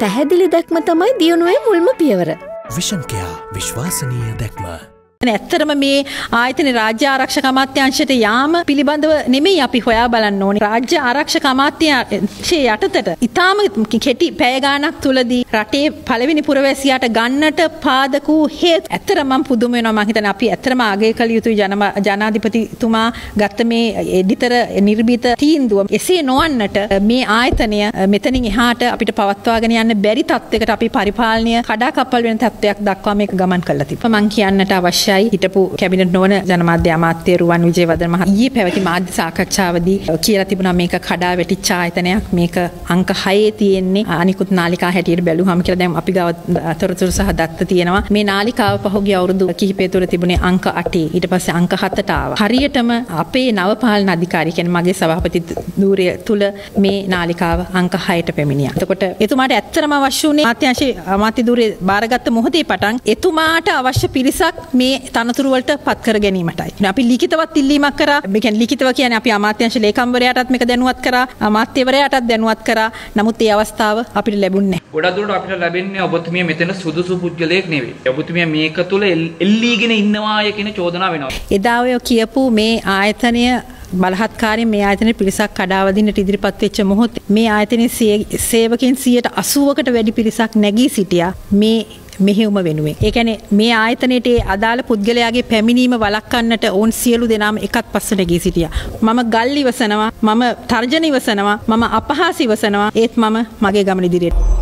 පැහැදිලි දැක්ම තමයි දියුණුවේ මුල්ම පියවර. විෂන්කයා විශ්වාසනීය දැක්ම. ඇත්තරම මේ ආයතන රාජ්‍ය ආරක්ෂක අමාත්‍යංශයට යාම පිළිබඳව නෙමෙයි අපි හොයා බලන්න ඕනේ. රාජ්‍ය ආරක්ෂක අමාත්‍යංශයේ යටතට ඊටාම කෙටි පැය ගාණක් තුලදී රටේ පළවෙනි පුරවැසියාට ගන්නට පාදක වූ හේතු ඇත්තරම මම පුදුම වෙනවා මම හිතන්නේ අපි ඇත්තරම අගය කළ යුතු ජනාධිපතිතුමා ගත්ත මේ එඩිතර නිර්භීත තීන්දුව එසේ නොවන්නට මේ ආයතනය මෙතනින් එහාට අපිට පවත්වාගෙන යන්න බැරි තත්යකට අපි පරිපාලනය කඩාකප්පල් වෙන තත්ත්වයක් දක්වා මේක ගමන් කරලා තිබ්බා. මම කියන්නට අවශ්‍ය අවශ්‍යයි. හිටපු කැබිනට් නොවන ජනමාධ්‍ය අමාත්‍ය රුවන් විජේවර්ධන මහතා ඊයේ පැවති මාධ්‍ය සාකච්ඡාවදී කියලා තිබුණා මේක කඩා වැටිච්ච ආයතනයක්. මේක අංක 6 තියෙන්නේ. අනිකුත් නාලිකා හැටියට බැලුවම කියලා දැන් අපි ගාව තොරතුරු සහ දත්ත තියෙනවා. මේ නාලිකාව පහුගිය අවුරුදු කිහිපය තුළ තිබුණේ අංක 8 ඊට පස්සේ අංක 7ට ආවා. හරියටම අපේ නව පාලන අධිකාරිය කියන්නේ මගේ සභාපති ධූරය තුල මේ නාලිකාව අංක 6ට පැමිණියා. එතකොට එතුමාට ඇත්තටම අවශ්‍ය වුණේ අමාත්‍යාංශයේ අමාත්‍ය ධූරය බාරගත්ත මොහොතේ පටන් එතුමාට අවශ්‍ය පිරිසක් මේ තනතුරු වලට පත් කර ගැනීමටයි. අපි ලිඛිතවත් ඉල්ලීමක් කරා. මේ කියන්නේ ලිඛිතව කියන්නේ අපි අමාත්‍යාංශ ලේකම්වරයාටත් මේක දැනුවත් කරා. අමාත්‍යවරයාටත් දැනුවත් කරා. නමුත් ඒ අවස්ථාව අපිට ලැබුණේ නැහැ. ගොඩක් දුරට අපිට ලැබෙන්නේ ඔබතුමිය මෙතන සුදුසු පුද්ගලයෙක් නෙවෙයි. ඔබතුමිය මේක තුල එල්ලීගෙන ඉන්නවාය කියන චෝදනාව වෙනවා. එදා ඔය කියපු මේ ආයතනය බලහත්කාරයෙන් මේ ආයතනයේ පිරිසක් කඩාවදින්නට ඉදිරිපත් වෙච්ච මොහොතේ මේ ආයතනයේ සේවකයන් 180කට වැඩි පිරිසක් නැගී සිටියා මේ මෙහෙයුම වෙනුවෙන්. ඒ කියන්නේ මේ ආයතනයේ ඒ අදාළ පුද්ගලයාගේ පැමිණීම වළක්වන්නට ඔවුන් සියලු දෙනාම එකත් පස්ස නැගී සිටියා. මම ගල් ඉවසනවා, මම තර්ජන ඉවසනවා, මම අපහාස ඉවසනවා, ඒත් මම මගේ ගමන ඉදිරියට